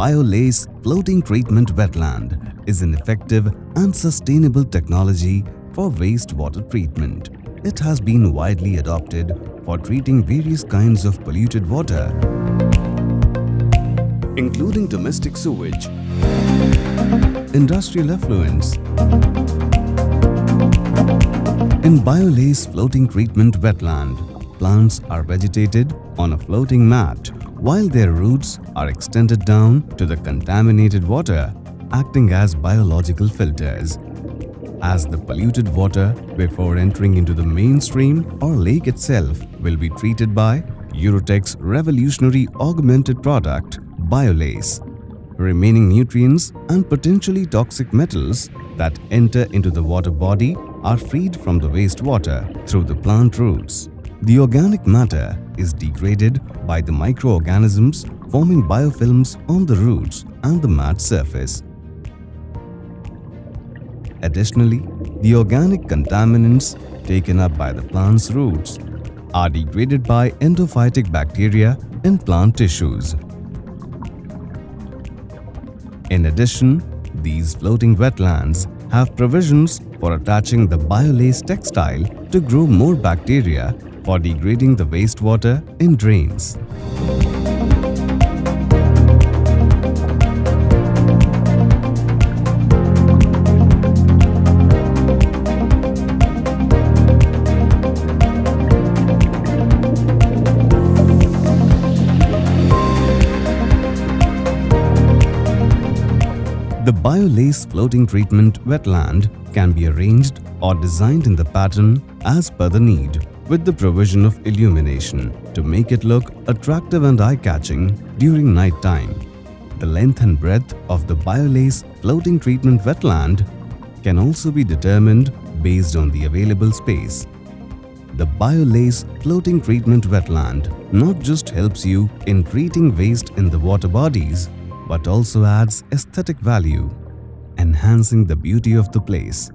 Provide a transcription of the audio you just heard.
BioLace floating treatment wetland is an effective and sustainable technology for wastewater treatment. It has been widely adopted for treating various kinds of polluted water, including domestic sewage, industrial effluents. In BioLace floating treatment wetland, plants are vegetated on a floating mat while their roots are extended down to the contaminated water, acting as biological filters. As the polluted water before entering into the mainstream or lake itself will be treated by Euroteck's revolutionary augmented product, BioLace. Remaining nutrients and potentially toxic metals that enter into the water body are freed from the wastewater through the plant roots. The organic matter is degraded by the microorganisms forming biofilms on the roots and the mat surface. Additionally, the organic contaminants taken up by the plant's roots are degraded by endophytic bacteria in plant tissues. In addition, these floating wetlands have provisions for attaching the BioLace textile to grow more bacteria for degrading the wastewater in drains. The BioLace floating treatment wetland can be arranged or designed in the pattern as per the need with the provision of illumination to make it look attractive and eye-catching during night time. The length and breadth of the BioLace floating treatment wetland can also be determined based on the available space. The BioLace floating treatment wetland not just helps you in treating waste in the water bodies but also adds aesthetic value, enhancing the beauty of the place.